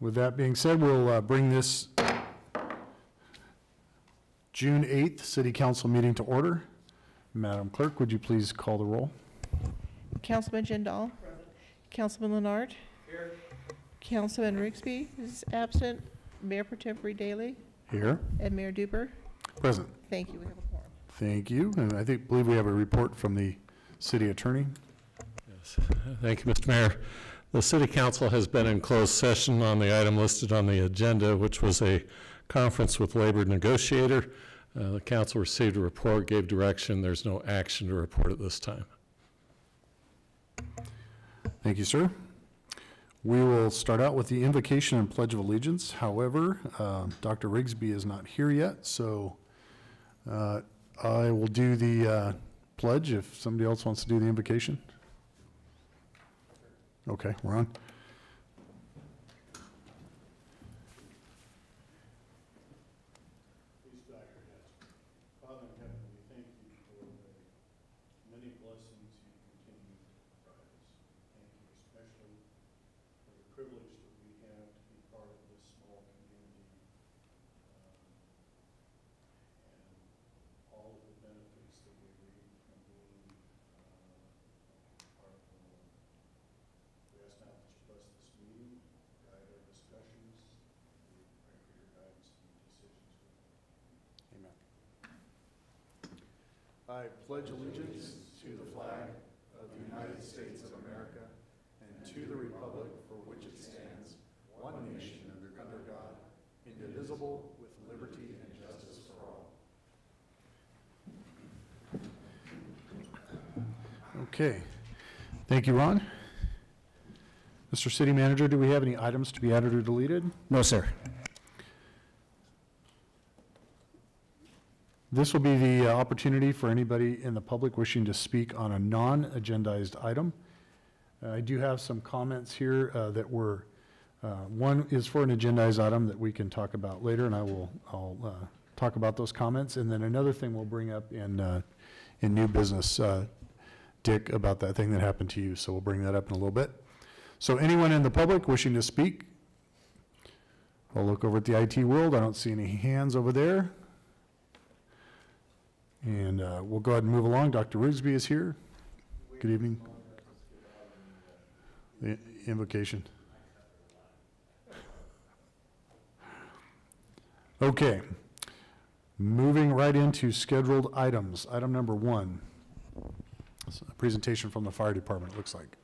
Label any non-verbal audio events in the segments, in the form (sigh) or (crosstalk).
With that being said, we'll uh, bring this June 8th City Council meeting to order. Madam Clerk, would you please call the roll? Councilman Jindal? Councilman Lenart? Councilman Rigsby is absent. Mayor Pro Tempore Dailey Here. and Mayor Dupper. Present. Thank you, we have a quorum. Thank you. And I think, believe we have a report from the city attorney. Yes. Thank you, Mr. Mayor. The city council has been in closed session on the item listed on the agenda, which was a conference with labor negotiator. Uh, The council received a report, gave direction. There's no action to report at this time. Thank you, sir. We will start out with the invocation and pledge of allegiance. However, uh, Dr. Rigsby is not here yet, so uh, I will do the uh, pledge if somebody else wants to do the invocation. Okay, we're on. Please bow your heads. Father in heaven, we thank you for the many blessings you continue to provide us. Thank you especially for the privilege that we have to be part of this small community um, and all of the benefits that we reap from being uh, part of the Lord. We ask now that you bless this meeting, guide our discussions. We pray for your guidance in the decisions we make. Amen. I pledge allegiance to the flag of the United States of America and to the republic for which it stands, one nation under God, indivisible, with liberty and justice for all. Okay. Thank you, Ron. Mr. City Manager, do we have any items to be added or deleted? No, sir. This will be the uh, opportunity for anybody in the public wishing to speak on a non-agendized item. Uh, I do have some comments here uh, that were, uh, one is for an agendized item that we can talk about later, and I will, I'll uh, talk about those comments. And then another thing we'll bring up in, uh, in new business, Dick, about that thing that happened to you, so we'll bring that up in a little bit. So anyone in the public wishing to speak? I'll look over at the IT world, I don't see any hands over there. And uh, we'll go ahead and move along. Dr. Rigsby is here. Good evening. The invocation. Okay. Moving right into scheduled items. Item number one. A presentation from the fire department, it looks like.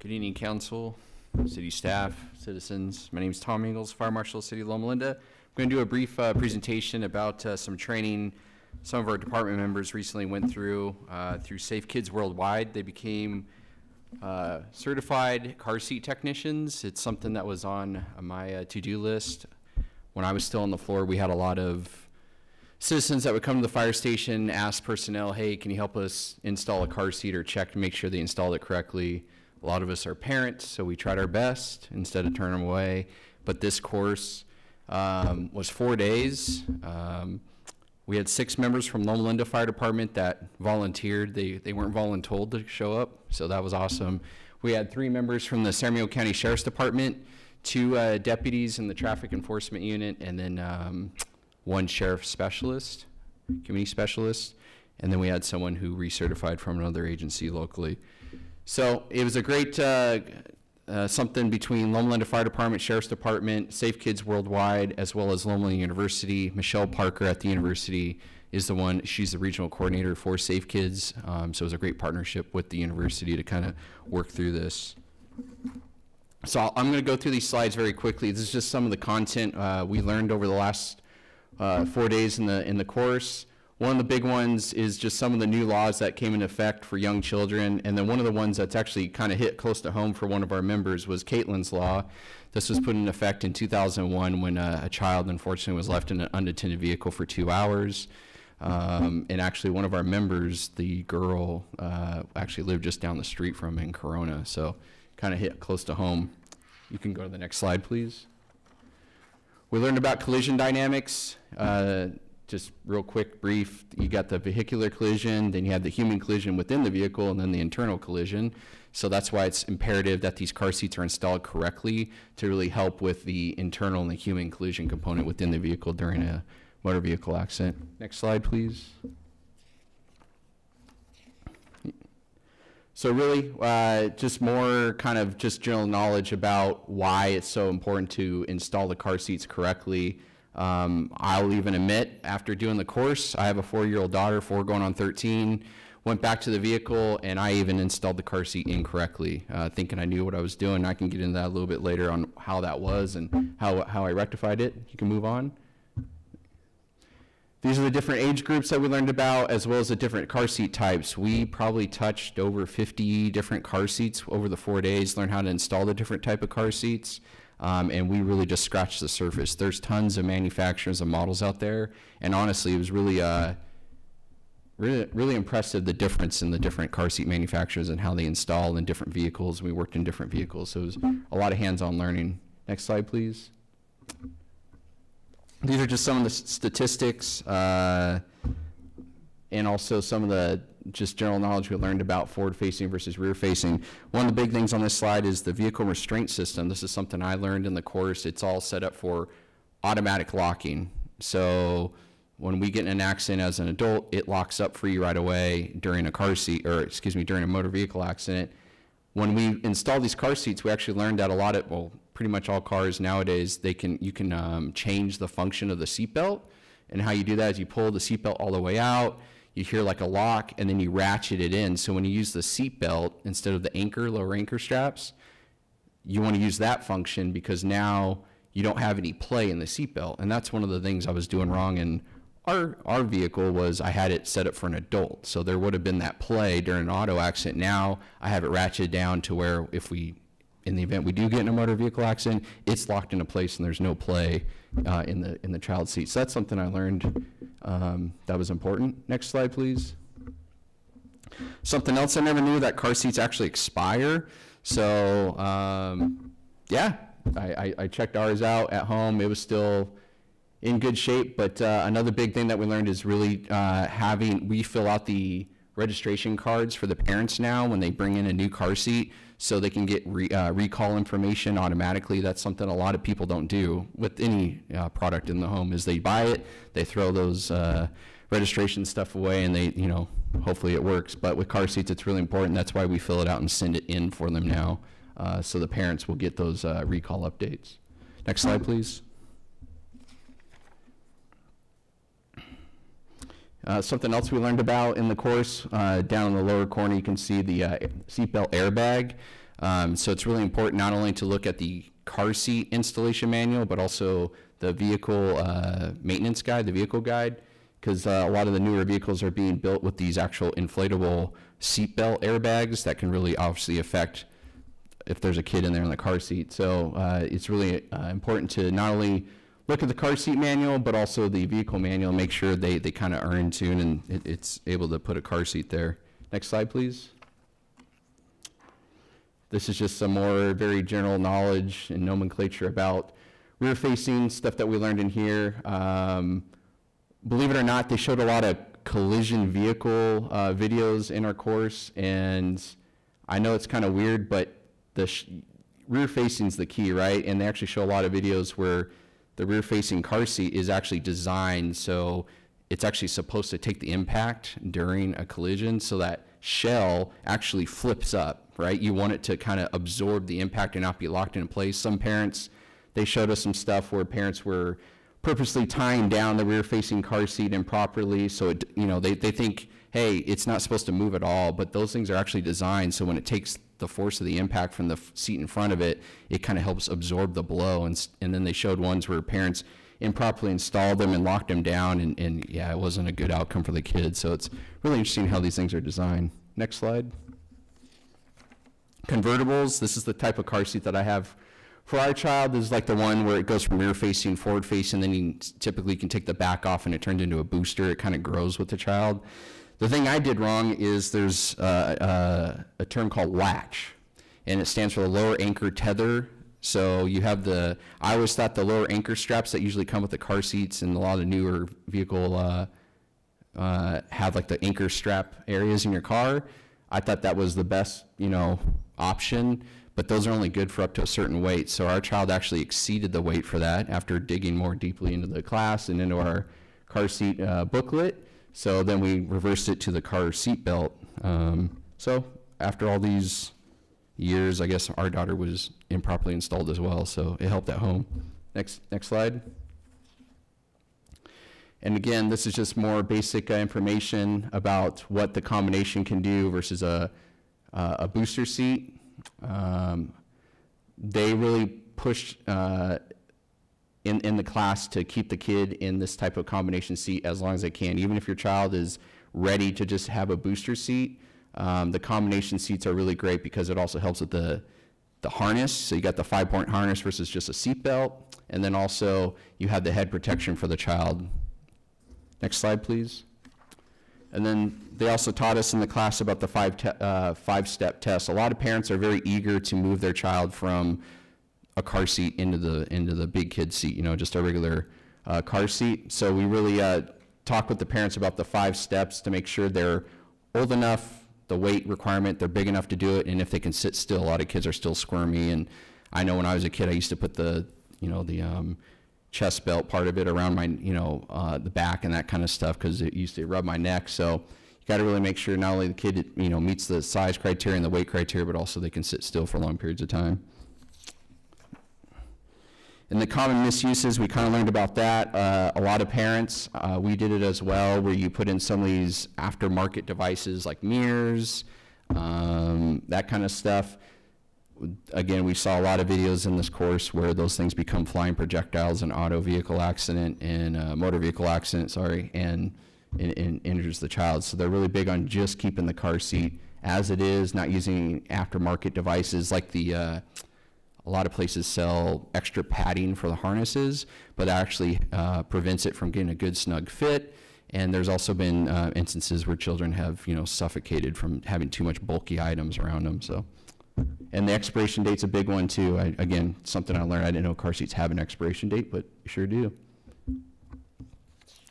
Good evening, council, city staff, citizens. My name is Tom Ingles, Fire Marshal, City of Loma Linda. I'm going to do a brief uh, presentation about uh, some training some of our department members recently went through, uh, through Safe Kids Worldwide. They became uh, certified car seat technicians. It's something that was on my uh, to-do list. When I was still on the floor, we had a lot of citizens that would come to the fire station, ask personnel, hey, can you help us install a car seat or check to make sure they installed it correctly? A lot of us are parents, so we tried our best instead of turning them away. But this course um, was four days. Um, we had six members from Loma Linda Fire Department that volunteered. They, they weren't voluntold to show up, so that was awesome. We had three members from the San County Sheriff's Department, two uh, deputies in the Traffic Enforcement Unit, and then um, one sheriff specialist, community specialist, and then we had someone who recertified from another agency locally. So it was a great uh, uh, something between Loma Linda Fire Department, Sheriff's Department, Safe Kids Worldwide, as well as Loma Linda University. Michelle Parker at the university is the one, she's the regional coordinator for Safe Kids. Um, so it was a great partnership with the university to kind of work through this. So I'm going to go through these slides very quickly. This is just some of the content uh, we learned over the last uh, four days in the in the course. One of the big ones is just some of the new laws that came into effect for young children, and then one of the ones that's actually kind of hit close to home for one of our members was Kaitlyn's law. This was put in effect in 2001 when uh, a child unfortunately was left in an unattended vehicle for two hours. Um, and actually, one of our members, the girl, uh, actually lived just down the street from in Corona, so kind of hit close to home. You can go to the next slide, please. We learned about collision dynamics. Uh, just real quick, brief, you got the vehicular collision, then you have the human collision within the vehicle, and then the internal collision. So that's why it's imperative that these car seats are installed correctly to really help with the internal and the human collision component within the vehicle during a motor vehicle accident. Next slide, please. So really, uh, just more kind of just general knowledge about why it's so important to install the car seats correctly. Um, I'll even admit, after doing the course, I have a four-year-old daughter, four going on 13. Went back to the vehicle, and I even installed the car seat incorrectly, uh, thinking I knew what I was doing. I can get into that a little bit later on how that was and how how I rectified it. You can move on. These are the different age groups that we learned about, as well as the different car seat types. We probably touched over 50 different car seats over the four days, learned how to install the different type of car seats, um, and we really just scratched the surface. There's tons of manufacturers and models out there, and honestly, it was really, uh, really, really impressive the difference in the different car seat manufacturers and how they install in different vehicles. We worked in different vehicles, so it was a lot of hands-on learning. Next slide, please. These are just some of the statistics uh, and also some of the just general knowledge we learned about forward-facing versus rear-facing. One of the big things on this slide is the vehicle restraint system. This is something I learned in the course. It's all set up for automatic locking. So when we get in an accident as an adult, it locks up for you right away during a car seat, or excuse me, during a motor vehicle accident when we install these car seats, we actually learned that a lot of, well, pretty much all cars nowadays, they can, you can um, change the function of the seatbelt. And how you do that is you pull the seatbelt all the way out, you hear like a lock, and then you ratchet it in. So when you use the seat belt instead of the anchor, lower anchor straps, you want to use that function because now you don't have any play in the seatbelt. And that's one of the things I was doing wrong in our, our vehicle was I had it set up for an adult. So there would have been that play during an auto accident. Now I have it ratcheted down to where if we, in the event we do get in a motor vehicle accident, it's locked into place and there's no play uh, in the, in the child seat. So that's something I learned um, that was important. Next slide, please. Something else I never knew that car seats actually expire. So um, yeah, I, I, I checked ours out at home. It was still in good shape. But uh, another big thing that we learned is really uh, having we fill out the registration cards for the parents now when they bring in a new car seat, so they can get re, uh, recall information automatically. That's something a lot of people don't do with any uh, product in the home. Is they buy it, they throw those uh, registration stuff away, and they you know hopefully it works. But with car seats, it's really important. That's why we fill it out and send it in for them now, uh, so the parents will get those uh, recall updates. Next slide, please. Uh, something else we learned about in the course, uh, down in the lower corner, you can see the uh, seatbelt airbag. Um, so it's really important not only to look at the car seat installation manual, but also the vehicle uh, maintenance guide, the vehicle guide, because uh, a lot of the newer vehicles are being built with these actual inflatable seatbelt airbags that can really obviously affect if there's a kid in there in the car seat. So uh, it's really important to not only look at the car seat manual, but also the vehicle manual, make sure they, they kind of are in tune and it, it's able to put a car seat there. Next slide, please. This is just some more very general knowledge and nomenclature about rear-facing stuff that we learned in here. Um, believe it or not, they showed a lot of collision vehicle uh, videos in our course, and I know it's kind of weird, but the sh- rear-facing is the key, right? And they actually show a lot of videos where the rear-facing car seat is actually designed so it's actually supposed to take the impact during a collision so that shell actually flips up, right? You want it to kind of absorb the impact and not be locked in place. Some parents, they showed us some stuff where parents were purposely tying down the rear-facing car seat improperly, so it, you know, they, they think, hey, it's not supposed to move at all, but those things are actually designed so when it takes the force of the impact from the seat in front of it, it kind of helps absorb the blow. And, and then they showed ones where parents improperly installed them and locked them down, and, and yeah, it wasn't a good outcome for the kids. So it's really interesting how these things are designed. Next slide. Convertibles, this is the type of car seat that I have for our child. This is like the one where it goes from rear facing, forward facing, then you typically can take the back off and it turns into a booster. It kind of grows with the child. The thing I did wrong is there's uh, uh, a term called latch, and it stands for the lower anchor tether So you have the, I always thought the lower anchor straps that usually come with the car seats and a lot of newer vehicle, uh, uh, have like the anchor strap areas in your car. I thought that was the best, you know, option, but those are only good for up to a certain weight. So our child actually exceeded the weight for that after digging more deeply into the class and into our car seat uh, booklet. So then we reversed it to the car seat belt. Um, so after all these years, I guess our daughter was improperly installed as well, so it helped at home. Next, next slide. And again, this is just more basic uh, information about what the combination can do versus a, uh, a booster seat. Um, they really push uh, in, in the class to keep the kid in this type of combination seat as long as they can. Even if your child is ready to just have a booster seat, um, the combination seats are really great because it also helps with the, the harness. So you got the five point harness versus just a seat belt. And then also you have the head protection for the child. Next slide, please. And then they also taught us in the class about the five, uh, five-step test. A lot of parents are very eager to move their child from a car seat into the, into the big kid seat, you know, just a regular uh, car seat. So we really uh, talk with the parents about the five steps to make sure they're old enough, the weight requirement, they're big enough to do it, and if they can sit still. A lot of kids are still squirmy, and I know when I was a kid, I used to put the, you know, the um, chest belt part of it around my, you know, uh, the back and that kind of stuff because it used to rub my neck. So you got to really make sure not only the kid, you know, meets the size criteria and the weight criteria, but also they can sit still for long periods of time. And the common misuses, we kind of learned about that. Uh, a lot of parents, uh, we did it as well, where you put in some of these aftermarket devices like mirrors, um, that kind of stuff. Again, we saw a lot of videos in this course where those things become flying projectiles in auto vehicle accident and uh, motor vehicle accident, sorry, and, and, and injures the child. So they're really big on just keeping the car seat as it is, not using aftermarket devices like the uh, a lot of places sell extra padding for the harnesses, but that actually uh, prevents it from getting a good snug fit. And there's also been uh, instances where children have, you know, suffocated from having too much bulky items around them. So, and the expiration date's a big one too. I, again, something I learned. I didn't know car seats have an expiration date, but sure do.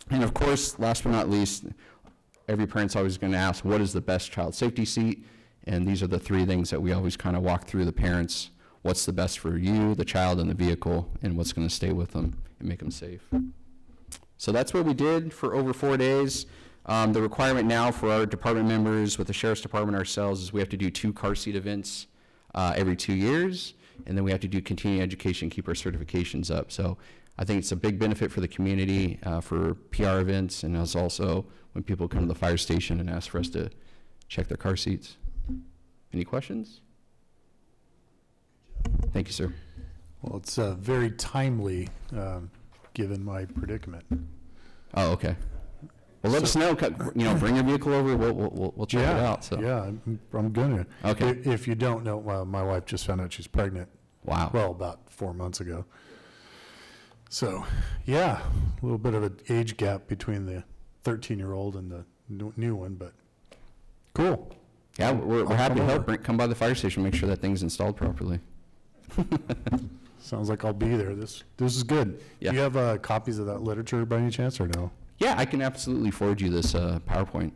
And of course, last but not least, every parent's always going to ask, what is the best child safety seat? And these are the three things that we always kind of walk through the parents what's the best for you, the child, and the vehicle, and what's going to stay with them and make them safe. So that's what we did for over four days. Um, the requirement now for our department members with the sheriff's department ourselves is we have to do two car seat events uh, every two years, and then we have to do continuing education, keep our certifications up. So I think it's a big benefit for the community, uh, for PR events, and it's also when people come to the fire station and ask for us to check their car seats. Any questions? Thank you, sir. Well, it's uh, very timely, um, given my predicament. Oh, okay. Well, let us know, you know, bring your vehicle over, we'll, we'll, we'll- check it Yeah, out, so. Yeah, I'm I'm gonna. Okay. If- If you don't know, well, my wife just found out she's pregnant, Wow. well, about four months ago. So, yeah, a little bit of an age gap between the 13-year-old and the new- one, but cool. Yeah, we're, we're happy to help. Bring- Come by the fire station, make sure that thing's installed properly. (laughs) Sounds like I'll be there. This, this is good. Yeah. Do you have uh, copies of that literature by any chance, or no? Yeah, I can absolutely forward you this, uh, PowerPoint.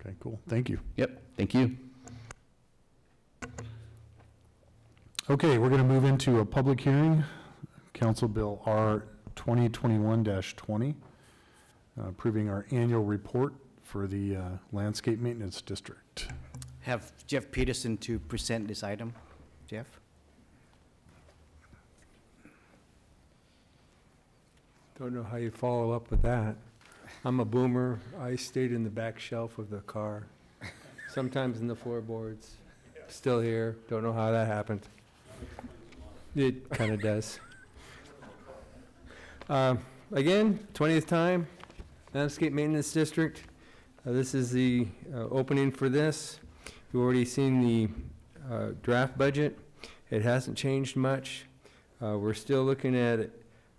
Okay, cool. Thank you. Yep, thank you. Okay, we're going to move into a public hearing, Council Bill R 2021-20, uh, approving our annual report for the uh, Landscape Maintenance District. Have Jeff Peterson to present this item. Jeff? Don't know how you follow up with that. I'm a boomer. I stayed in the back shelf of the car, sometimes in the floorboards. Still here. Don't know how that happened. It kind of does. Um, Again, 20th time, Landscape Maintenance District. Uh, This is the uh, opening for this. You've already seen the uh, draft budget. It hasn't changed much. Uh, We're still looking at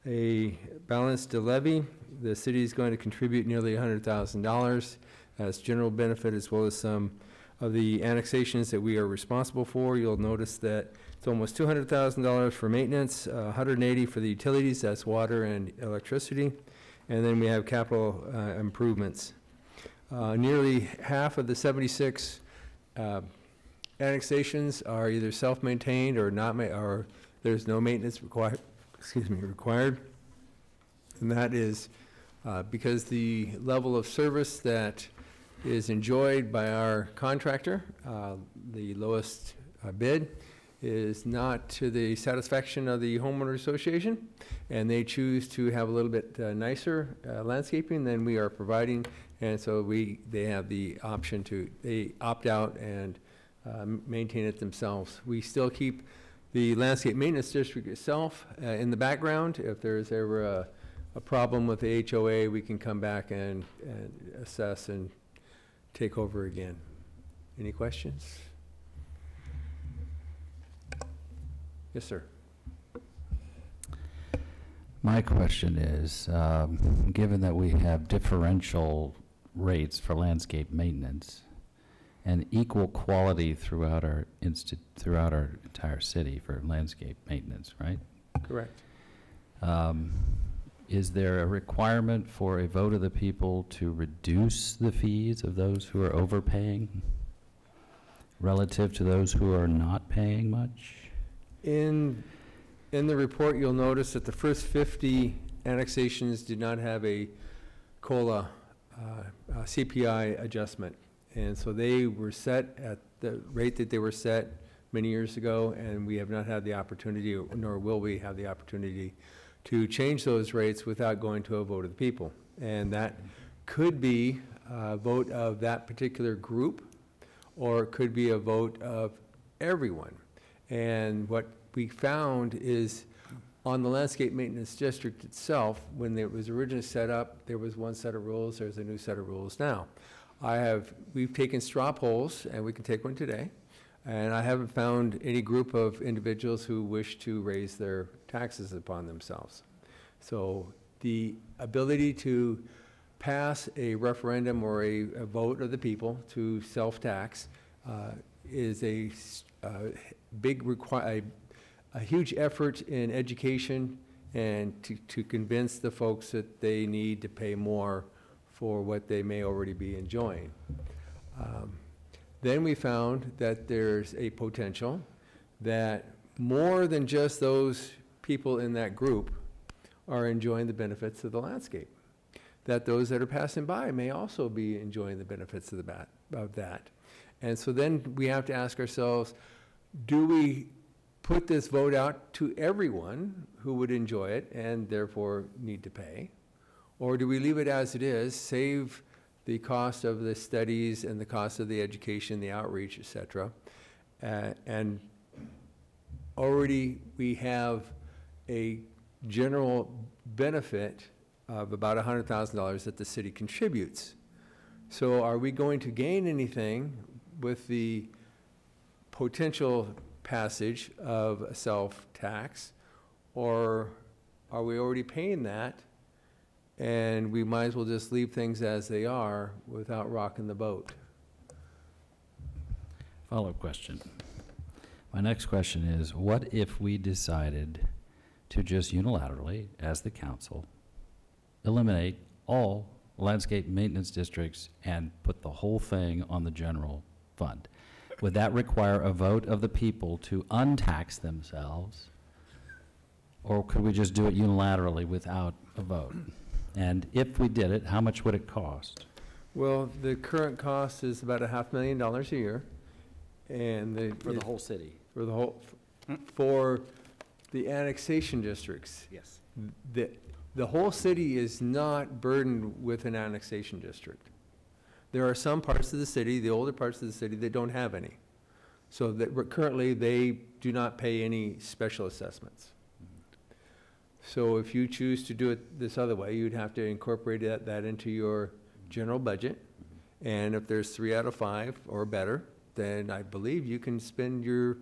a balanced levy. The city is going to contribute nearly $100,000 as general benefit as well as some of the annexations that we are responsible for. You'll notice that it's almost two hundred thousand dollars for maintenance, uh, hundred and eighty for the utilities, that's water and electricity. And then we have capital, uh, improvements. Uh, nearly half of the seventy-six, uh, annexations are either self-maintained or not ma, or there's no maintenance required, excuse me, required. And that is, uh, because the level of service that is enjoyed by our contractor, uh, the lowest uh, bid, is not to the satisfaction of the homeowner association, and they choose to have a little bit uh, nicer uh, landscaping than we are providing, and so we, they have the option to, they opt out and uh, maintain it themselves. We still keep the landscape maintenance district itself uh, in the background. If there's ever a, a problem with the HOA, we can come back and, and assess and take over again. Any questions? Yes, sir. My question is, um, given that we have differential rates for landscape maintenance and equal quality throughout our insti, throughout our entire city for landscape maintenance, right? Correct. Um, Is there a requirement for a vote of the people to reduce the fees of those who are overpaying relative to those who are not paying much? In, in the report, you'll notice that the first 50 annexations did not have a COLA, uh, uh, CPI adjustment. And so they were set at the rate that they were set many years ago, and we have not had the opportunity, nor will we have the opportunity, to change those rates without going to a vote of the people. And that could be a vote of that particular group, or it could be a vote of everyone. And what we found is, on the landscape maintenance district itself, when it was originally set up, there was one set of rules, there's a new set of rules now. I have, we've taken straw polls, and we can take one today, and I haven't found any group of individuals who wish to raise their taxes upon themselves. So the ability to pass a referendum or a, a vote of the people to self-tax uh, is a s- uh, big require, a, a huge effort in education and to, to convince the folks that they need to pay more for what they may already be enjoying. Um, Then we found that there's a potential that more than just those people in that group are enjoying the benefits of the landscape. That those that are passing by may also be enjoying the benefits of the bat, of that. And so then we have to ask ourselves, do we put this vote out to everyone who would enjoy it and therefore need to pay? Or do we leave it as it is, save the cost of the studies and the cost of the education, the outreach, et cetera? Uh, And already we have a general benefit of about hundred thousand dollars that the city contributes. So are we going to gain anything with the potential passage of a self-tax? Or are we already paying that? And we might as well just leave things as they are without rocking the boat? Follow-up question. My next question is, what if we decided to just unilaterally, as the council, eliminate all landscape maintenance districts and put the whole thing on the general fund? Would that require a vote of the people to untax themselves? Or could we just do it unilaterally without a vote? And if we did it, how much would it cost? Well, the current cost is about a half million dollars a year, and the. For the whole city? For the whole, for the annexation districts. Yes. The, the whole city is not burdened with an annexation district. There are some parts of the city, the older parts of the city, that don't have any. So that currently, they do not pay any special assessments. So if you choose to do it this other way, you'd have to incorporate that, that into your general budget. And if there's three out of five or better, then I believe you can spend your,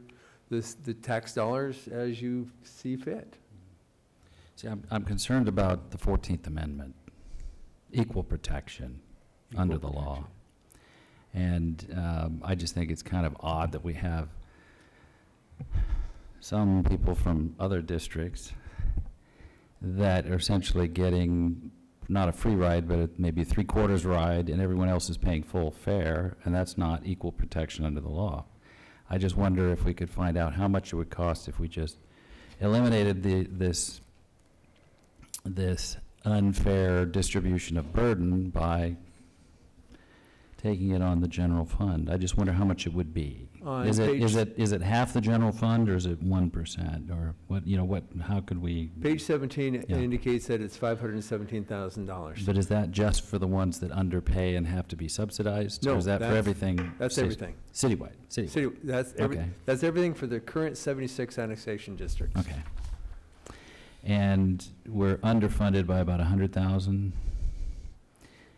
this, the tax dollars as you see fit. See, I'm, I'm concerned about the Fourteenth Amendment, equal protection under the law. And um, I just think it's kind of odd that we have some people from other districts that are essentially getting not a free ride, but maybe a three-quarters ride, and everyone else is paying full fare, and that's not equal protection under the law. I just wonder if we could find out how much it would cost if we just eliminated the, this, this unfair distribution of burden by taking it on the general fund. I just wonder how much it would be. Uh, on Is it, is it, is it half the general fund, or is it one percent, or what, you know, what, how could we? Page 17 Yeah. indicates that it's $517,000. But is that just for the ones that underpay and have to be subsidized? Or No, is that for that's- everything? That's ci- everything. Citywide, citywide, City, that's every, okay, that's everything for the current 76 annexation districts. okay. And we're underfunded by about a hundred thousand?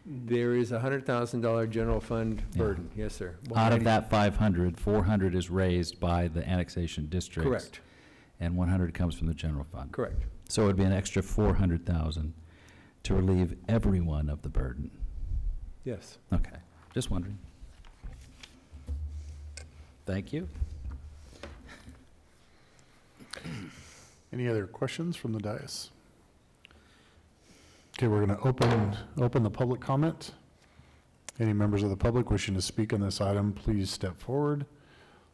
There is a $100,000 general fund Yeah. burden, yes, sir. Out of 190 that 500, 400 is raised by the annexation districts. Correct, And 100 comes from the general fund. correct. So it'd be an extra 400,000 to relieve everyone of the burden. Yes. Okay, just wondering. Thank you. Any other questions from the dais? Okay, we're going to open, open the public comment. Any members of the public wishing to speak on this item, please step forward.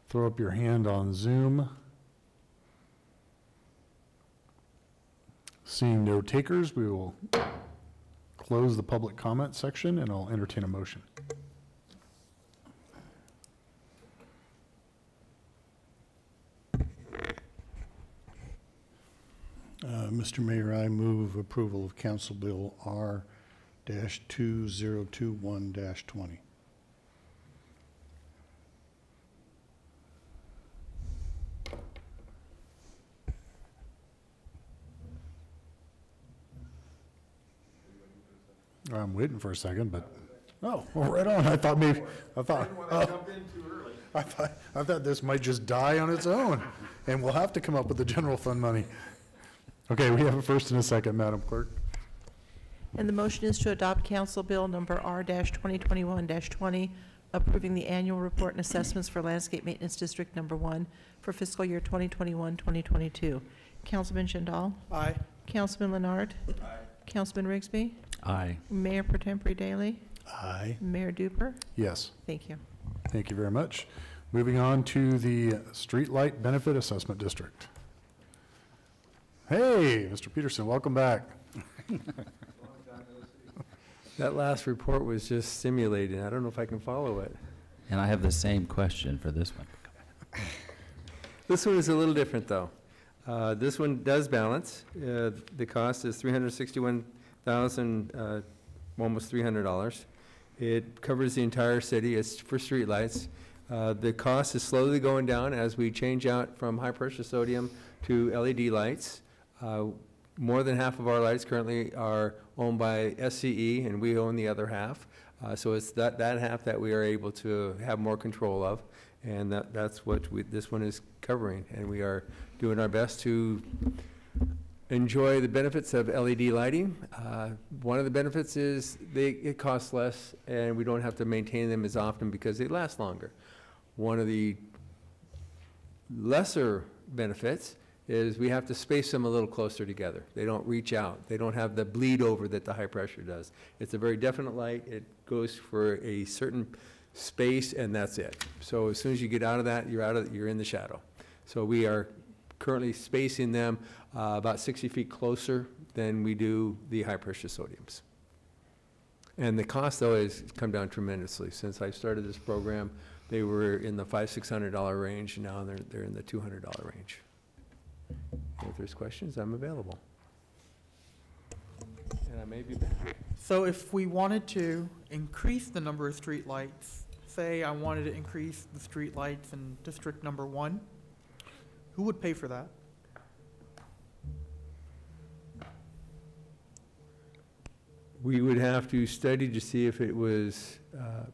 Throw up your hand on Zoom. Seeing no takers, we will close the public comment section and I'll entertain a motion. Uh, Mr. Mayor, I move approval of Council Bill R dash two zero two one dash twenty. I'm waiting for a second, but, oh, (laughs) well, right on. I thought maybe, I thought. oh. I thought, I thought this might just die on its own, and we'll have to come up with the general fund money. Okay, we have a first and a second, Madam Clerk. And the motion is to adopt Council Bill Number R-2021-20, approving the annual report and assessments for Landscape Maintenance District Number One for fiscal year 2021-2022. Councilman Jindal? Aye. Councilman Lenart? Aye. Councilman Rigsby? Aye. Mayor Per Tempore Dailey? Aye. Mayor Dupper? Yes, Thank you. thank you very much. Moving on to the Streetlight Benefit Assessment District. Hey, Mr. Peterson, welcome back. (laughs) That last report was just simulated. I don't know if I can follow it. And I have the same question for this one. (laughs) This one is a little different, though. Uh, This one does balance. Uh, The cost is three hundred sixty-one thousand, uh, almost three hundred dollars. It covers the entire city. It's for streetlights. Uh, The cost is slowly going down as we change out from high-pressure sodium to LED lights. Uh, More than half of our lights currently are owned by SCE, and we own the other half. Uh, So it's that, that half that we are able to have more control of, and that, that's what we, this one is covering. And we are doing our best to enjoy the benefits of LED lighting. Uh, One of the benefits is they, it costs less, and we don't have to maintain them as often because they last longer. One of the lesser benefits is we have to space them a little closer together. They don't reach out. They don't have the bleed over that the high pressure does. It's a very definite light. It goes for a certain space and that's it. So as soon as you get out of that, you're out of, you're in the shadow. So we are currently spacing them uh, about 60 feet closer than we do the high pressure sodiums. And the cost though has come down tremendously. Since I started this program, they were in the five, six hundred dollar range, now they're, they're in the two hundred dollar range. If there's questions, I'm available. And I may be back. So if we wanted to increase the number of streetlights, say I wanted to increase the streetlights in District Number One, who would pay for that? We would have to study to see if it was uh,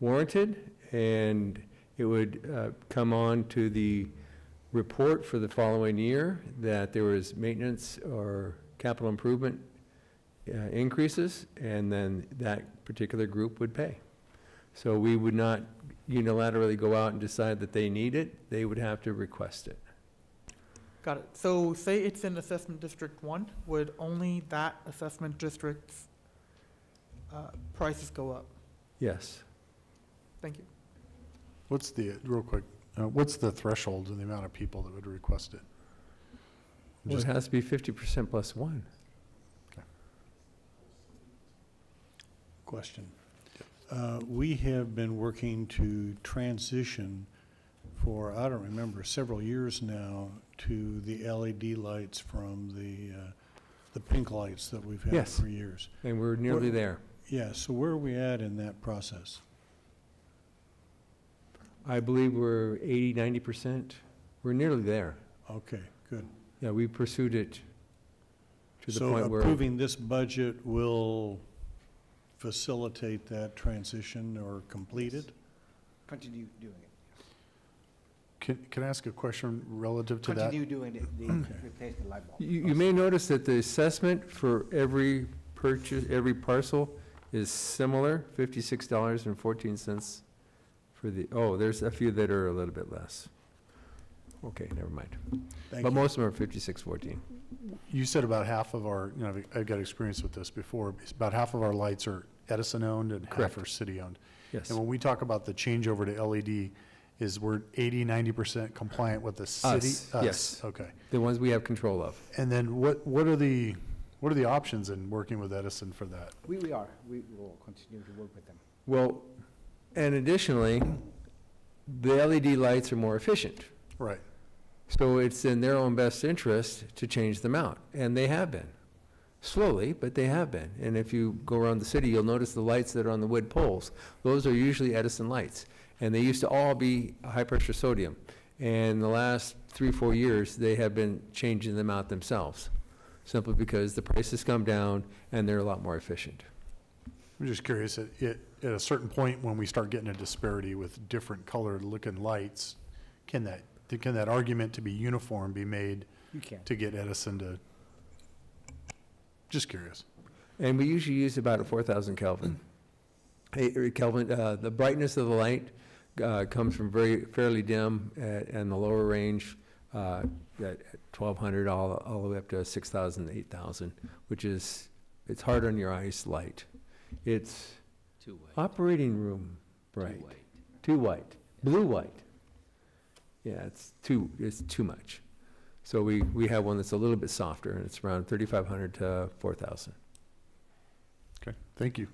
warranted, and it would uh, come on to the report for the following year that there was maintenance or capital improvement uh, increases, and then that particular group would pay. So we would not unilaterally go out and decide that they need it. They would have to request it. Got it. So say it's in assessment district one, would only that assessment district's uh, prices go up? Yes. Thank you. What's the, real quick, uh, what's the threshold and the amount of people that would request it? Well, it Just- has to be fifty percent plus one. Question. Uh, We have been working to transition for, I don't remember, several years now to the LED lights from the, uh, the pink lights that we've had Yes. for years. And we're nearly What- there. Yeah, so where are we at in that process? I believe we're 80, 90 percent. We're nearly there. Okay, good. Yeah, we pursued it to the So point where. approving this budget will facilitate that transition or complete it? Continue doing it. Can, can I ask a question relative to that? Continue doing it, the, replace the light bulb. You, you may notice that the assessment for every purchase, every parcel is similar, fifty-six dollars and fourteen cents for the, oh, there's a few that are a little bit less. Okay, never mind. Thank But you. most of them are fifty-six fourteen. You said about half of our, you know, I've- I've got experience with this before, about half of our lights are Edison-owned and half Correct. are city-owned. Yes. And when we talk about the changeover to LED, is we're 80, 90% compliant with the city? Us, yes. Okay. The ones we have control of. And then what, what are the, what are the options in working with Edison for that? We, we are, we will continue to work with them. Well, and additionally, the LED lights are more efficient. Right. So it's in their own best interest to change them out, and they have been. Slowly, but they have been. And if you go around the city, you'll notice the lights that are on the wood poles. Those are usually Edison lights. And they used to all be high-pressure sodium. And the last three, four years, they have been changing them out themselves, simply because the prices come down and they're a lot more efficient. I'm just curious, at, at at a certain point, when we start getting a disparity with different colored looking lights, can that, can that argument to be uniform be made You can. to get Edison to, just curious. And we usually use about a four thousand Kelvin. Hey, er, Kelvin, uh, the brightness of the light, uh, comes from very, fairly dim at, and the lower range, uh, at twelve hundred all, all the way up to 6,000, 8,000, which is, it's hard on your eyes light. It's Two white. operating room bright, Two white. too white, blue white. Yeah, it's too, it's too much. So we, we have one that's a little bit softer, and it's around thirty-five hundred to four thousand. Okay, thank you.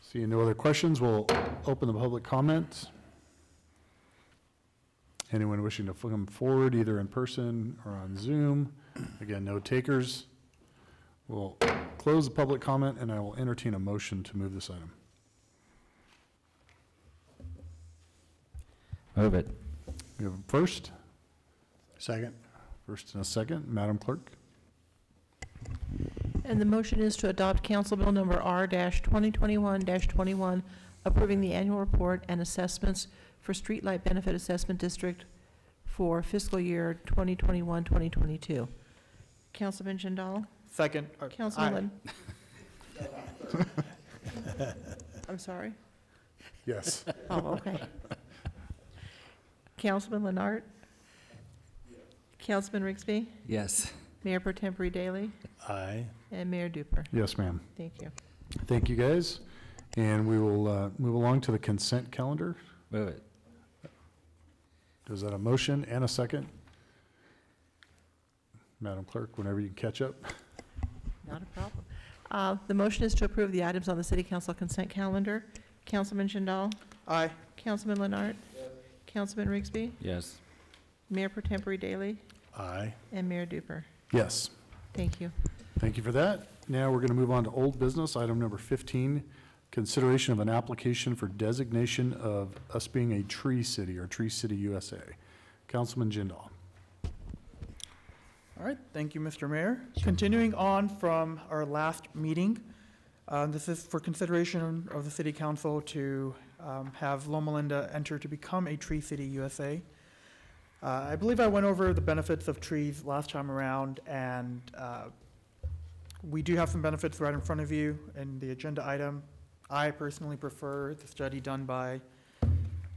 Seeing no other questions, we'll open the public comment. Anyone wishing to come forward, either in person or on Zoom? Again, no takers. We'll close the public comment, and I will entertain a motion to move this item. Move it. We have a first, Second? first and a second. Madam Clerk? And the motion is to adopt Council Bill Number R-2021-21, approving the annual report and assessments for Streetlight Benefit Assessment District for fiscal year 2021-2022. Councilman Jindal? Second. or- Councilman Lin? (laughs) I'm sorry? Yes. Oh, okay. Councilman Lenart? Councilman Rigsby? Yes. Mayor Per Tempore Dailey? Aye. And Mayor Dupper? Yes, ma'am. Thank you. Thank you, guys. And we will uh, move along to the consent calendar. Move it. Is that a motion and a second? Madam Clerk, whenever you can catch up. Not a problem. Uh, The motion is to approve the items on the city council consent calendar. Councilman Jindal? Aye. Councilman Lenart? Councilman Rigsby? Yes. Mayor Per Tempore Dailey? Aye. And Mayor Dupper? Yes. Thank you. Thank you for that. Now we're going to move on to old business, item number 15, consideration of an application for designation of us being a tree city or Tree City USA. Councilman Jindal. All right, thank you, Mr. Mayor. Continuing on from our last meeting, uh, this is for consideration of the city council to um, have Loma Linda enter to become a Tree City USA. Uh, I believe I went over the benefits of trees last time around, and uh, we do have some benefits right in front of you in the agenda item. I personally prefer the study done by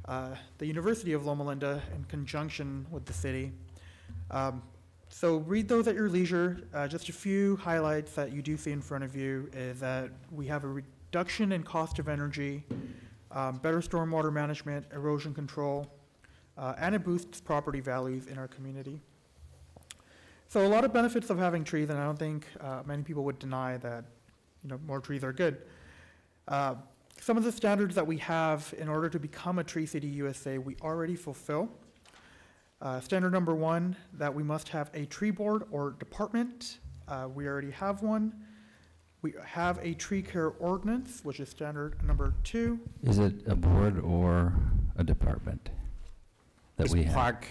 uh, the University of Loma Linda in conjunction with the city. Um, So read those at your leisure. Uh, Just a few highlights that you do see in front of you is that we have a reduction in cost of energy, um, better stormwater management, erosion control, uh, and it boosts property values in our community. So a lot of benefits of having trees, and I don't think uh, many people would deny that, you know, more trees are good. Uh, Some of the standards that we have in order to become a Tree City USA, we already fulfill. Uh, Standard number one, that we must have a tree board or department. Uh, We already have one. We have a tree care ordinance, which is standard number two. Is it a board or a department that It's we have? Park,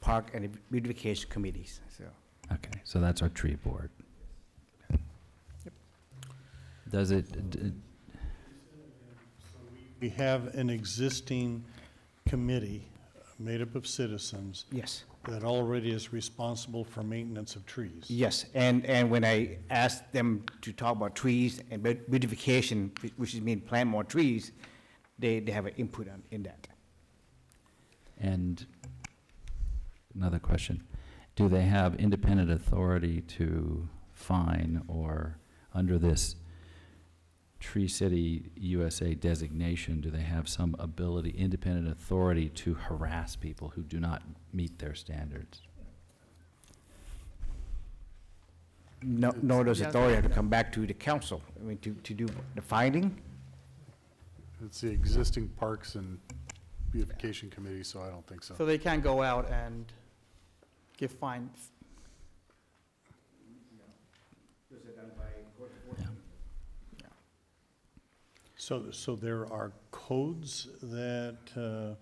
park and beautification committees, so. Okay, so that's our tree board. Does it, d- We have an existing committee made up of citizens Yes, that already is responsible for maintenance of trees. yes, and, and when I asked them to talk about trees and beau- beautification, whi- which is mean plant more trees, they, they have an input on, in that. and another question, do they have independent authority to fine or, under this Tree City USA designation, do they have some ability, independent authority to harass people who do not meet their standards? No, no, those authority have to come back to the council, I mean, to, to do the finding. It's the existing Parks and Beautification Committee, so I don't think so. So they can go out and give fines. So, so there are codes that, uh,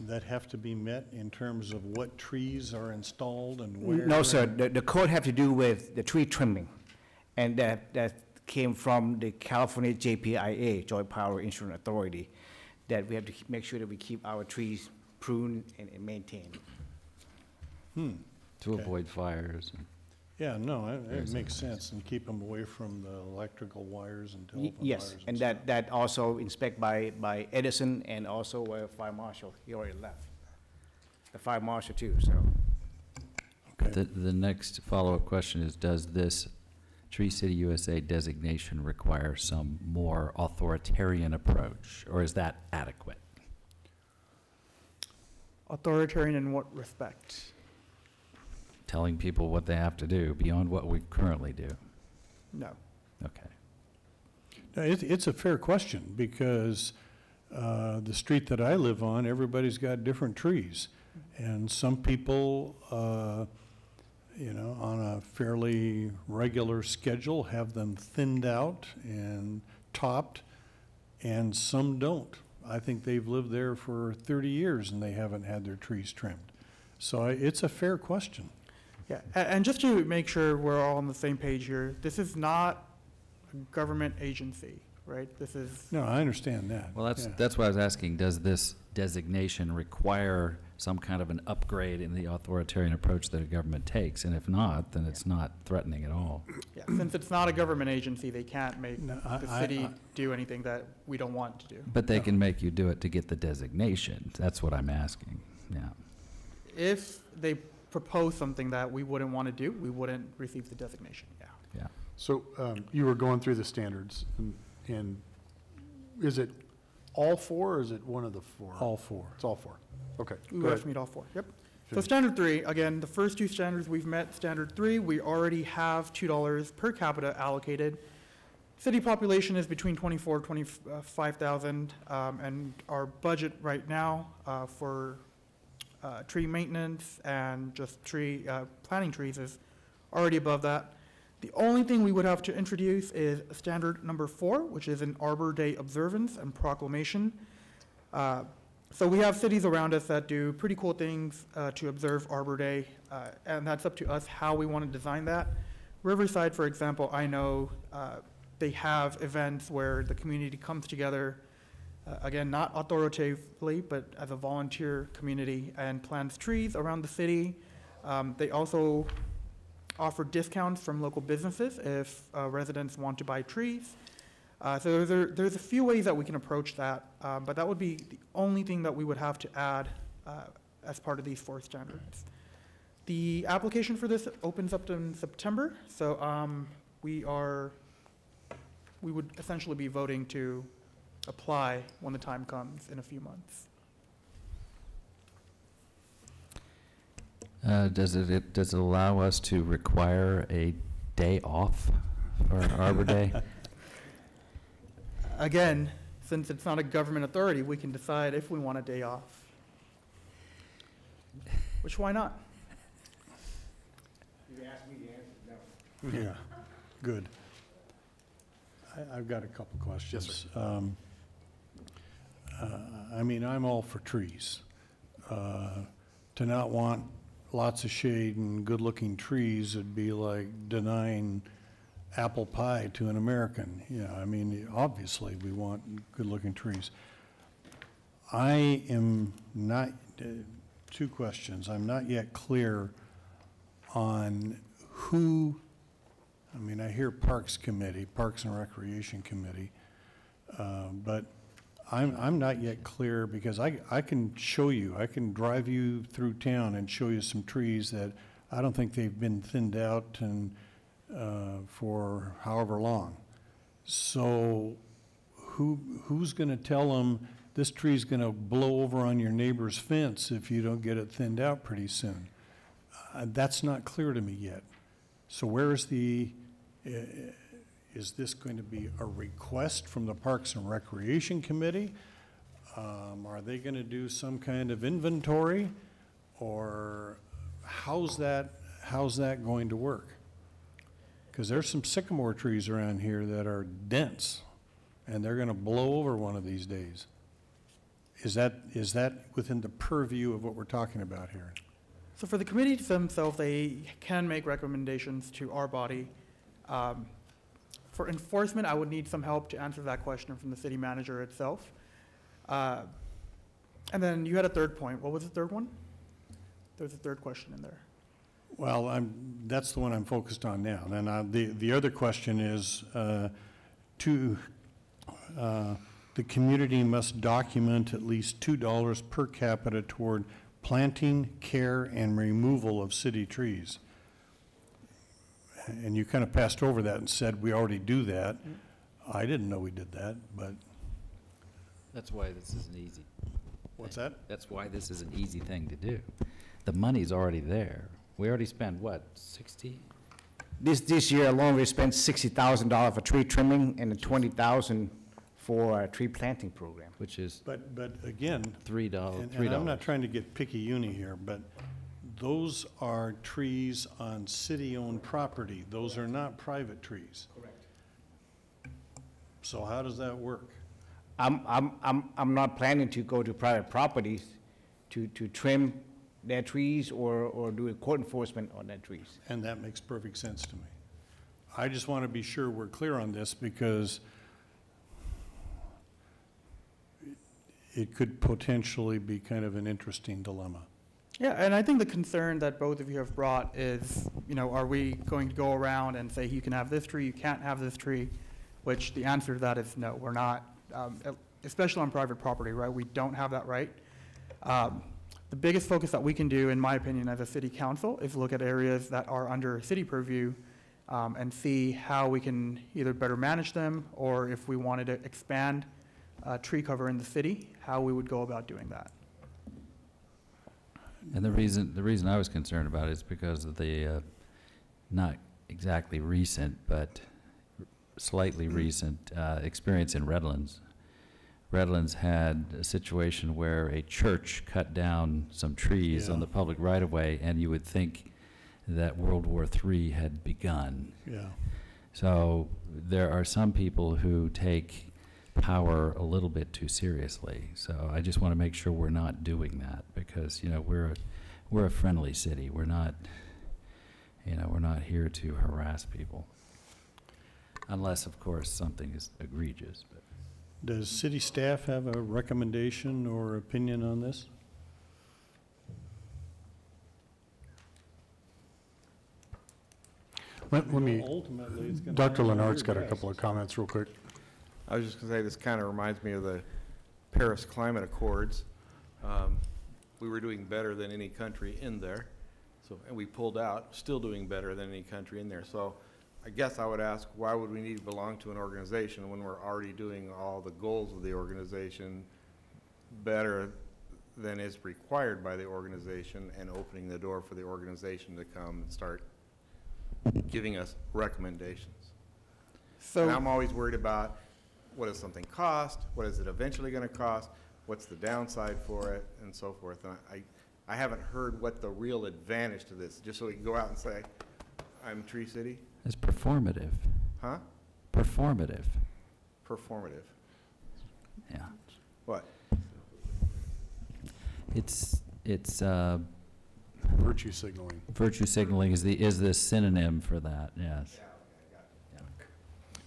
that have to be met in terms of what trees are installed and where? No, sir, the, the code have to do with the tree trimming, and that, that came from the California JPIA, Joint Power Insurance Authority, that we have to make sure that we keep our trees pruned and and maintained. Hmm, To Okay. avoid fires and yeah, no, it- it makes sense, and keep them away from the electrical wires and Y- telephone wires Yes, and and that, that also inspect by, by Edison and also uh, Fire Marshal, he already left. The Fire Marshal too, so. Okay. The, the next follow-up question is, does this Tree City USA designation require some more authoritarian approach, or is that adequate? Authoritarian in what respect? Telling people what they have to do beyond what we currently do? No. Okay. No, It's, it's a fair question, because uh, the street that I live on, everybody's got different trees. And some people, uh, you know, on a fairly regular schedule, have them thinned out and topped, and some don't. I think they've lived there for 30 years and they haven't had their trees trimmed. So I- it's a fair question. Yeah, and just to make sure we're all on the same page here, this is not a government agency, right? This is, No, I understand that. Well, that's, yeah. that's why I was asking, does this designation require some kind of an upgrade in the authoritarian approach that a government takes? And if not, then it's not threatening at all. yeah, since it's not a government agency, they can't make No, I- the I- city I- do anything that we don't want to do. But they can make you do it to get the designation. That's what I'm asking, yeah. If they propose something that we wouldn't want to do, we wouldn't receive the designation, yeah. Yeah. So um, you were going through the standards, and- and is it all four, or is it one of the four? All four. It's all four. Okay. We go have ahead. to meet all four, yep. So Finish. standard three, again, the first two standards we've met. Standard three, we already have two dollars per capita allocated. City population is between twenty-four, twenty-five thousand, um, and our budget right now, uh, for, uh, tree maintenance and just tree, uh, planting trees is already above that. The only thing we would have to introduce is standard number four, which is an Arbor Day observance and proclamation. Uh, so we have cities around us that do pretty cool things uh, to observe Arbor Day, uh, and that's up to us how we want to design that. Riverside, for example, I know uh, they have events where the community comes together, again, not authoritatively, but as a volunteer community, and plants trees around the city. Um, They also offer discounts from local businesses if uh, residents want to buy trees. Uh, So there, there's a few ways that we can approach that, um, but that would be the only thing that we would have to add uh, as part of these four standards. The application for this opens up in September, so um, we are, we would essentially be voting to apply when the time comes in a few months. Uh, Does it- it, does it allow us to require a day off for Arbor Day? (laughs) Again, since it's not a government authority, we can decide if we want a day off. Which, why not? You asked me to answer no. Yeah, good. I, I've got a couple questions. Um, I mean, I'm all for trees. Uh, To not want lots of shade and good-looking trees would be like denying apple pie to an American. Yeah, I mean, obviously, we want good-looking trees. I am not, uh, two questions. I'm not yet clear on who I mean, I hear Parks Committee, Parks and Recreation Committee, uh, but I'm, I'm not yet clear, because I, I can show you, I can drive you through town and show you some trees that I don't think they've been thinned out and, uh, for however long. So who, who's gonna tell them, this tree's gonna blow over on your neighbor's fence if you don't get it thinned out pretty soon? Uh, That's not clear to me yet. So where is the, uh, is this going to be a request from the Parks and Recreation Committee? Um, Are they going to do some kind of inventory? Or how's that, how's that going to work? Because there's some sycamore trees around here that are dense, and they're going to blow over one of these days. Is that, is that within the purview of what we're talking about here? So for the committees themselves, they can make recommendations to our body. Um, For enforcement, I would need some help to answer that question from the city manager itself. Uh, And then you had a third point. What was the third one? There's a third question in there. Well, I'm, that's the one I'm focused on now. Then uh, the, the other question is, uh, to, uh, the community must document at least two dollars per capita toward planting, care, and removal of city trees. And you kind of passed over that and said, we already do that. I didn't know we did that, but, That's why this isn't easy. what's that? That's why this is an easy thing to do. The money's already there. We already spent, what, 60? This, this year alone, we spent sixty thousand dollars for tree trimming and twenty thousand for a tree planting program. Which is But, but again, three dollars, And, three and I'm not trying to get picky uni here, but those are trees on city-owned property. Those are not private trees. Correct. So how does that work? I'm, I'm, I'm, I'm not planning to go to private properties to, to trim their trees or, or do a court enforcement on their trees. And that makes perfect sense to me. I just want to be sure we're clear on this because it could potentially be kind of an interesting dilemma. Yeah, and I think the concern that both of you have brought is, you know, are we going to go around and say, you can have this tree, you can't have this tree? Which the answer to that is no, we're not, um, especially on private property, right? We don't have that right. Um, The biggest focus that we can do, in my opinion, as a city council, is look at areas that are under city purview um, and see how we can either better manage them, or if we wanted to expand uh, tree cover in the city, how we would go about doing that. And the reason, the reason I was concerned about it is because of the, uh, not exactly recent, but slightly recent uh, experience in Redlands. Redlands had a situation where a church cut down some trees on the public right-of-way, and you would think that World War III had begun. Yeah. So there are some people who take power a little bit too seriously. So I just want to make sure we're not doing that because, you know, we're, a- we're a friendly city. We're not, you know, we're not here to harass people. Unless, of course, something is egregious, but. Does city staff have a recommendation or opinion on this? Let let me, Ultimately, it's gonna Dr. land on Lenart's your got a desk. couple of comments real quick. I was just gonna say, this kind of reminds me of the Paris Climate Accords. Um, We were doing better than any country in there, so, and we pulled out, still doing better than any country in there. So I guess I would ask, why would we need to belong to an organization when we're already doing all the goals of the organization better than is required by the organization and opening the door for the organization to come and start giving us recommendations? So And I'm always worried about, what does something cost? What is it eventually gonna cost? What's the downside for it, and so forth? And I, I haven't heard what the real advantage to this, just so we can go out and say, I'm Tree City, It's performative, huh? performative, Performative. yeah. What? It's, it's, uh, Virtue signaling. virtue signaling is the, is the synonym for that, yes.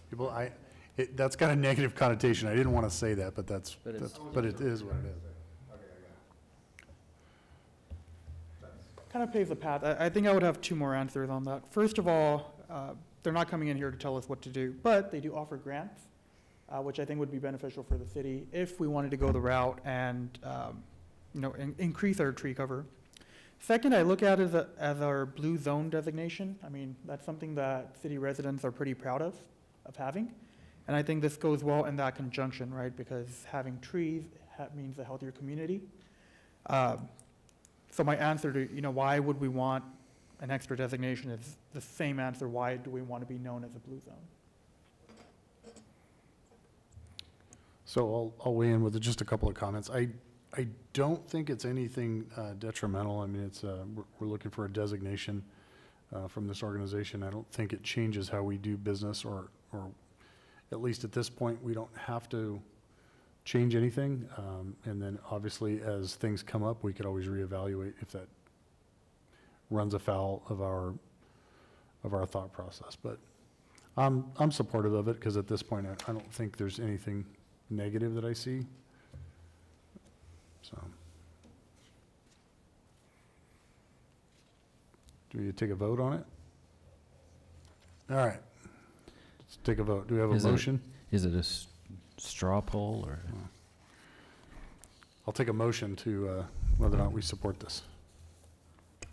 People, I, it, that's got a negative connotation. I didn't want to say that, but that's, But it's- that's, but it is what it is. kind of paves the path. I, I think I would have two more answers on that. First of all, uh, they're not coming in here to tell us what to do, but they do offer grants, uh, which I think would be beneficial for the city if we wanted to go the route and, um, you know, in- increase our tree cover. Second, I look at it as, as our blue zone designation. I mean, that's something that city residents are pretty proud of, of having. And I think this goes well in that conjunction, right? Because having trees means a healthier community. Um, so my answer to, you know, why would we want an extra designation is the same answer, why do we want to be known as a blue zone? So I'll, I'll weigh in with just a couple of comments. I, I don't think it's anything uh, detrimental. I mean, it's, uh, we're, we're looking for a designation uh, from this organization. I don't think it changes how we do business or, or at least at this point, we don't have to change anything. Um, And then obviously, as things come up, we could always reevaluate if that runs afoul of our, of our thought process. But I'm, I'm supportive of it because at this point, I, I don't think there's anything negative that I see. So. Do we take a vote on it? All right. Let's take a vote. Do we have a Is it- motion? Is it a s- straw poll or? I'll take a motion to, uh, whether or not we support this.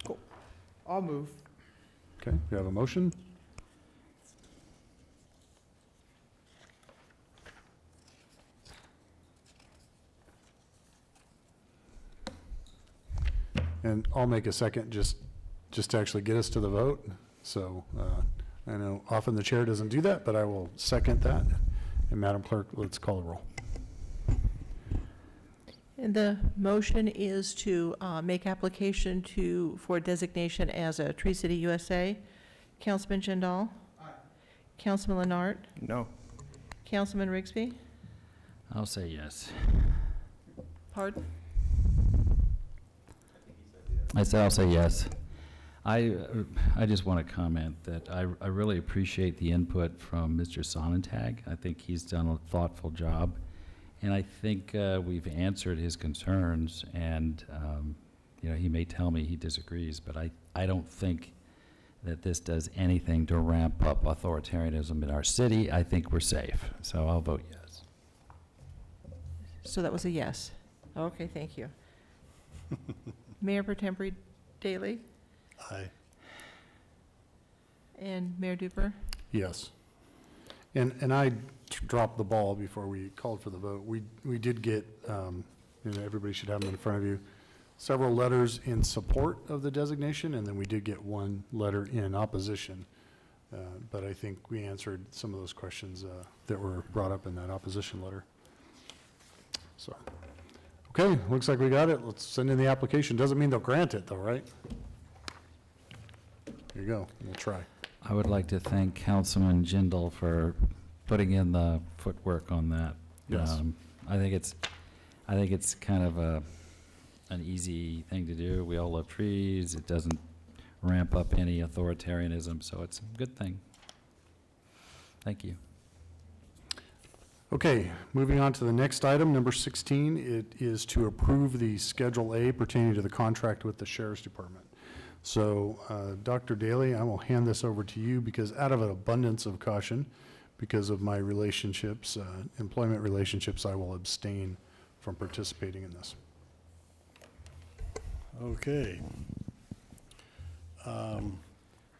Cool. I'll move. Okay, we have a motion? And I'll make a second, just, just to actually get us to the vote. So, uh, I know often the chair doesn't do that, but I will second that. And Madam Clerk, let's call the roll. And the motion is to uh, make application to, for designation as a Tree City USA. Councilman Jindal? Councilman Lenart? No. Councilman Rigsby? I'll say yes. Pardon? I say, I'll say yes. I, uh, I just want to comment that I, I really appreciate the input from Mr. Sonnentag. I think he's done a thoughtful job. And I think uh, we've answered his concerns, and, um, you know, he may tell me he disagrees, but I, I don't think that this does anything to ramp up authoritarianism in our city. I think we're safe, so I'll vote yes. So that was a yes. Okay, thank you. (laughs) Mayor Per Tempore Dailey Aye. and Mayor Dupper? Yes. And, and I dropped the ball before we called for the vote. We, we did get, um, you know, everybody should have them in front of you, several letters in support of the designation, and then we did get one letter in opposition. Uh, But I think we answered some of those questions uh, that were brought up in that opposition letter. So, okay, looks like we got it. Let's send in the application. Doesn't mean they'll grant it, though, right? Here you go. We'll try. I would like to thank Councilman Jindal for putting in the footwork on that. Yes. Um, I think it's, I think it's kind of a, an easy thing to do. We all love trees. It doesn't ramp up any authoritarianism, so it's a good thing. Thank you. Okay, moving on to the next item, number 16. It is to approve the Schedule A pertaining to the contract with the Sheriff's Department. So, uh, Dr. Dailey, I will hand this over to you because out of an abundance of caution, because of my relationships, uh, employment relationships, I will abstain from participating in this. Okay. Um,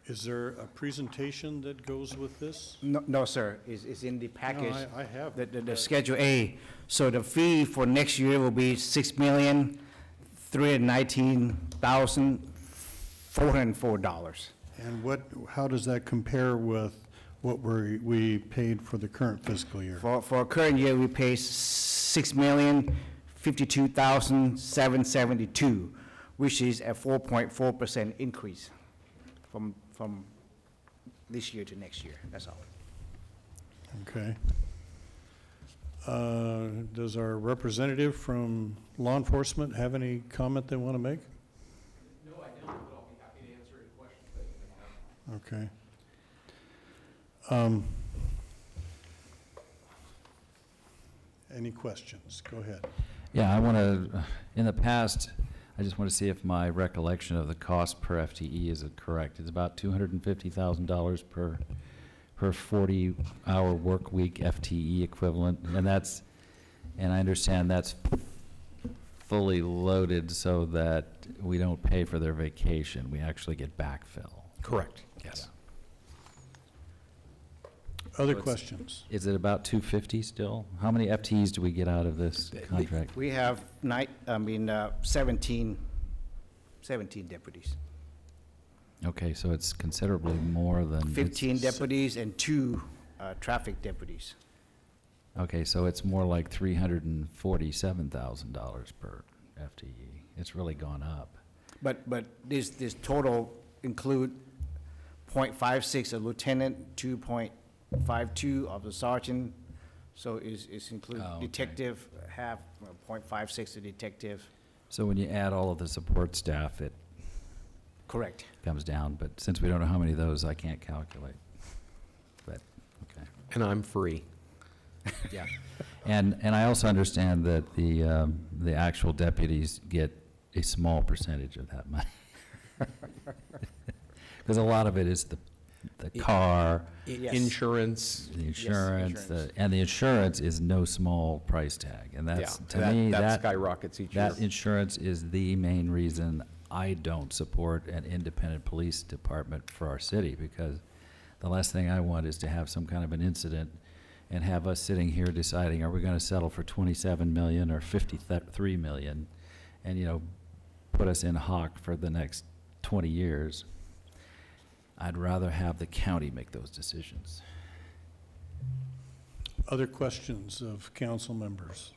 Is there a presentation that goes with this? No, no, sir, it's, it's in the No, package. I I have. The, the, the Schedule A, so the fee for next year will be six million, three hundred nineteen thousand, four hundred and four dollars. And what, how does that compare with what we, we paid for the current fiscal year? For, for current year, we pay six million, fifty-two thousand, seven seventy-two, which is a four point four percent increase from, from this year to next year, that's all. Okay. Uh, Does our representative from law enforcement have any comment they want to make? No, I don't, but I'll be happy to answer any questions that you may have. Okay. Um, Any questions? Go ahead. Yeah, I want to, in the past, I just want to see if my recollection of the cost per FTE is correct. It's about $250,000 per, per 40-hour work week FTE equivalent, and that's, and I understand that's fully loaded so that we don't pay for their vacation. We actually get backfill. Correct, yes. Other So it's- questions? Is it about 250 still? How many FTEs do we get out of this contract? We have night, I mean, uh, seventeen, seventeen deputies. Okay, so it's considerably more than. Fifteen deputies and two, uh, traffic deputies. Okay, so it's more like three hundred and forty-seven thousand dollars per FTE. It's really gone up. But, but this, this total include point five six a lieutenant, two point five two of the sergeant. So is, is include Oh, okay. detective, half, uh, point five six a detective. So when you add all of the support staff, it Correct. comes down, but since we don't know how many of those, I can't calculate. But, okay. And I'm free. (laughs) Yeah. And, and I also understand that the, um, the actual deputies get a small percentage of that money. (laughs) Because a lot of it is the, the car, Yes. Insurance, the insurance, the, insurance. and the insurance is no small price tag. And yeah, that's, to that me, that that, skyrockets each year. that insurance is the main reason I don't support an independent police department for our city, because the last thing I want is to have some kind of an incident and have us sitting here deciding, are we gonna settle for twenty-seven million or fifty-three million? And, you know, put us in hock for the next twenty years. I'd rather have the county make those decisions. Other questions of council members?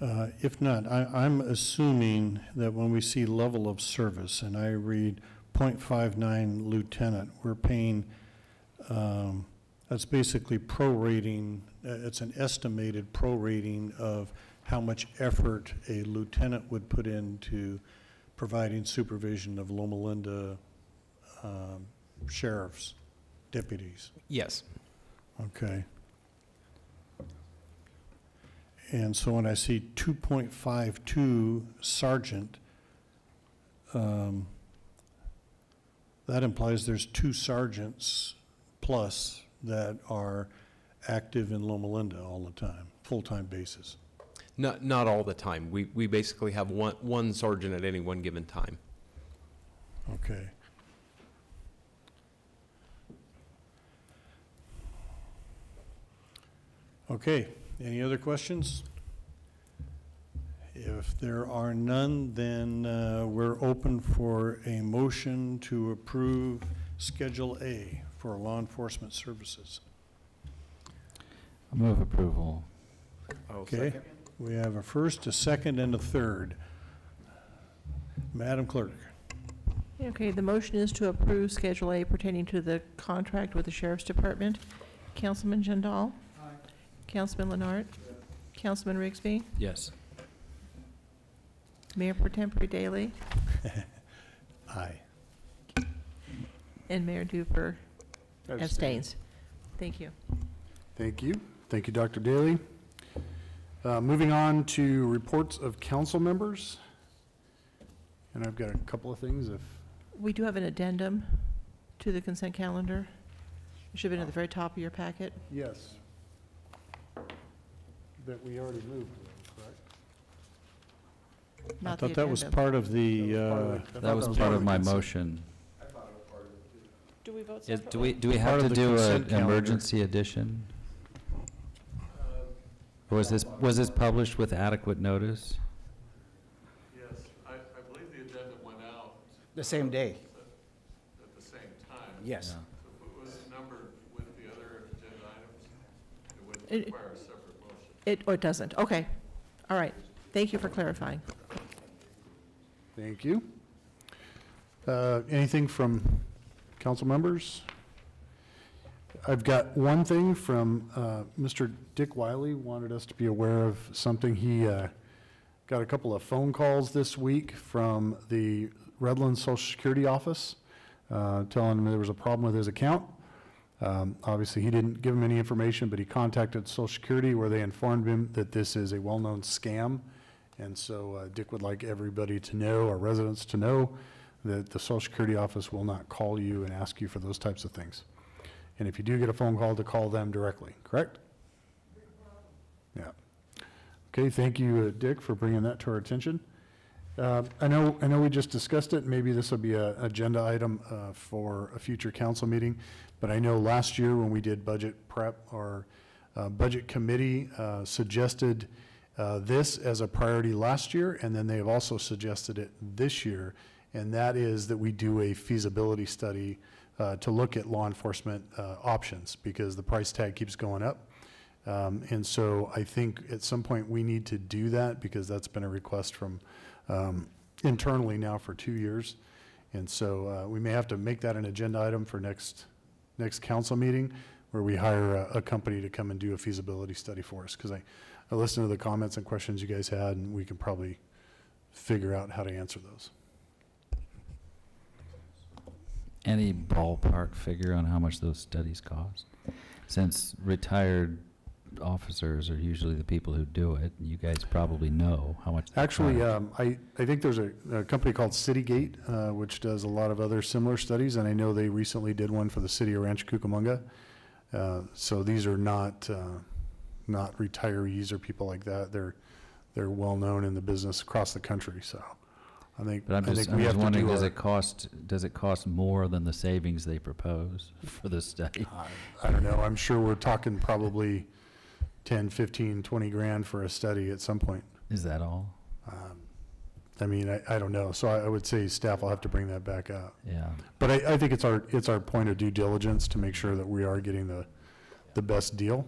Uh, If not, I, I'm assuming that when we see level of service, and I read .59 lieutenant, we're paying, um, that's basically prorating, uh, it's an estimated prorating of how much effort a lieutenant would put into providing supervision of Loma Linda um, sheriffs, deputies. Yes. Okay. And so when I see two point five two sergeant, um, that implies there's two sergeants plus that are active in Loma Linda all the time, full-time basis. Not, not all the time. We, we basically have one, one sergeant at any one given time. Okay. Okay, any other questions? If there are none, then uh, we're open for a motion to approve Schedule A for law enforcement services. I move approval. Okay, we have a first, a second, and a third. Madam Clerk. Okay, the motion is to approve Schedule A pertaining to the contract with the Sheriff's Department. Councilman Jindal? Councilman Lenart? Councilman Rigsby? Yes. Mayor Pro Tempore Dailey? (laughs) Aye. And Mayor Dupper abstains. Thank you. Thank you. Thank you, Dr. Dailey. Uh, Moving on to reports of council members. And I've got a couple of things if, We do have an addendum to the consent calendar? It should have been at the very top of your packet. Yes. That we already moved, correct? Not I the thought that was agenda. part of the, That was part of uh, the- I thought That was part of my the motion. Do we vote Is, do we, do we Part have of to the do consent an calendar. emergency edition? Or was this, was this published with adequate notice? Yes, I, I believe the agenda went out The same day, at the same time. yes. If it was numbered with the other agenda items, it would It- require a separate motion. It, or it doesn't, okay. All right, thank you for clarifying. Thank you. Uh, Anything from council members? I've got one thing from uh, Mr. Dick Wiley, wanted us to be aware of something. He uh, got a couple of phone calls this week from the Redlands Social Security Office, uh, telling him there was a problem with his account. Um, Obviously, he didn't give him any information, but he contacted Social Security where they informed him that this is a well-known scam. And so uh, Dick would like everybody to know, our residents to know, that the Social Security office will not call you and ask you for those types of things. And if you do get a phone call, to call them directly, correct? Yeah. Okay, thank you, uh, Dick, for bringing that to our attention. Uh, I know, I know we just discussed it, maybe this will be a agenda item uh, for a future council meeting, but I know last year when we did budget prep, our uh, budget committee uh, suggested uh, this as a priority last year, and then they've also suggested it this year, and that is that we do a feasibility study to look at law enforcement options, because the price tag keeps going up. Um, And so I think at some point, we need to do that, because that's been a request from um, internally now for two years. And so uh, we may have to make that an agenda item for next, next council meeting, where we hire a, a company to come and do a feasibility study for us. Because I, I listened to the comments and questions you guys had, and we can probably figure out how to answer those. Any ballpark figure on how much those studies cost? Since retired officers are usually the people who do it, you guys probably know how much. Actually, um, I, I think there's a, a company called Citygate, uh, which does a lot of other similar studies, and I know they recently did one for the city of Rancho Cucamonga. Uh, So these are not, uh, not retirees or people like that. They're, they're well-known in the business across the country, so I think, But I I'm just, think I'm we have just to wondering, do does it cost, does it cost more than the savings they propose (laughs) for the study? I don't know, I'm sure we're talking probably 10, 15, 20 grand for a study at some point. Is that all? Um, I mean, I, I don't know, so I I would say staff will have to bring that back up. Yeah. But I, I think it's our, it's our point of due diligence to make sure that we are getting the, the best deal.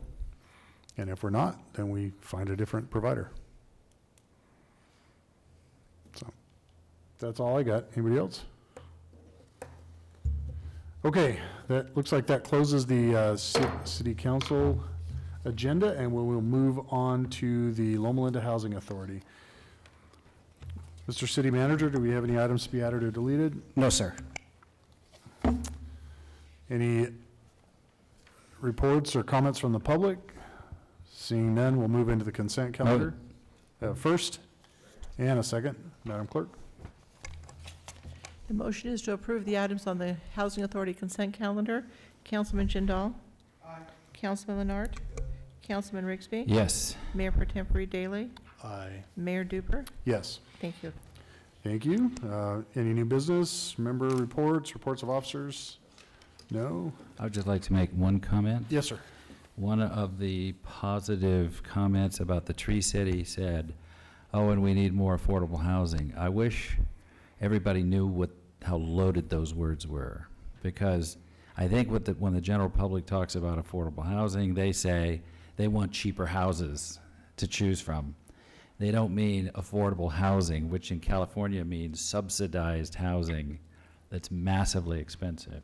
And if we're not, then we find a different provider. So, that's all I got. Anybody else? Okay, that, looks like that closes the, uh, city council agenda, and we will move on to the Loma Linda Housing Authority. Mr. City Manager, do we have any items to be added or deleted? No, sir. Any reports or comments from the public? Seeing none, we'll move into the consent calendar. Uh, First, and a second, Madam Clerk. The motion is to approve the items on the Housing Authority consent calendar. Councilman Jindal? Councilman Lenart? Councilman Rigsby? Yes. Mayor Per Tempore Dailey? Aye. Mayor Dupper? Yes, Thank you. thank you. Uh, Any new business, member reports, reports of officers? No? I would just like to make one comment. Yes, sir. One of the positive comments about the Tree City said, oh, and we need more affordable housing. I wish everybody knew what, how loaded those words were. Because I think what the, when the general public talks about affordable housing, they say they want cheaper houses to choose from. They don't mean affordable housing, which in California means subsidized housing that's massively expensive.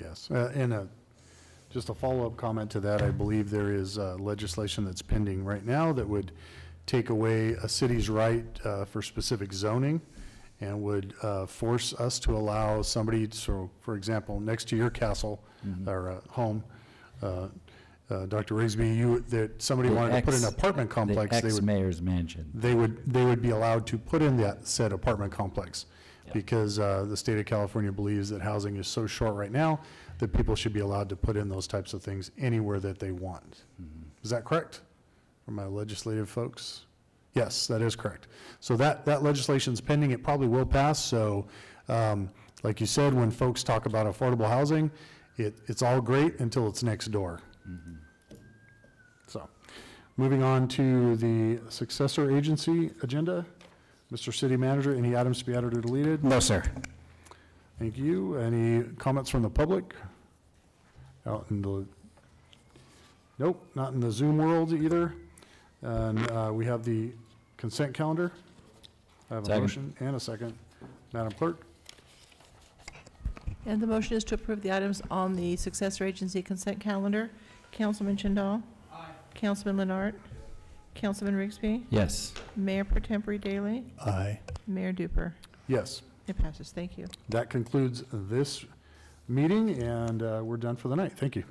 Yes, Uh, and uh, just a follow-up comment to that, I believe there is uh, legislation that's pending right now that would take away a city's right uh, for specific zoning and would uh, force us to allow somebody, so, for example, next to your castle or uh, home, uh, Dr. Rigsby, you, that somebody The wanted to put in an ex- apartment complex, The they would ex-mayor's mansion. they would, they would be allowed to put in that said apartment complex. Yeah. because uh, the state of California believes that housing is so short right now that people should be allowed to put in those types of things anywhere that they want. Mhm. Is that correct? For my legislative folks? Yes, that is correct. So that, that legislation's pending, it probably will pass, so, um, like you said, when folks talk about affordable housing, it, it's all great until it's next door. Mhm. So, moving on to the successor agency agenda. Mr. City Manager, any items to be added or deleted? No, sir. Thank you. Any comments from the public? Out in the, nope, not in the Zoom world either. And uh, we have the consent calendar. I have a motion and a second. Madam Clerk? And the motion is to approve the items on the successor agency consent calendar. Councilman Jindal? Aye. Councilman Lenart? Councilman Rigsby? Yes. Mayor Per Tempore Dailey? Aye. Mayor Dupper? Yes. It passes. Thank you. That concludes this meeting, and uh, we're done for the night. Thank you.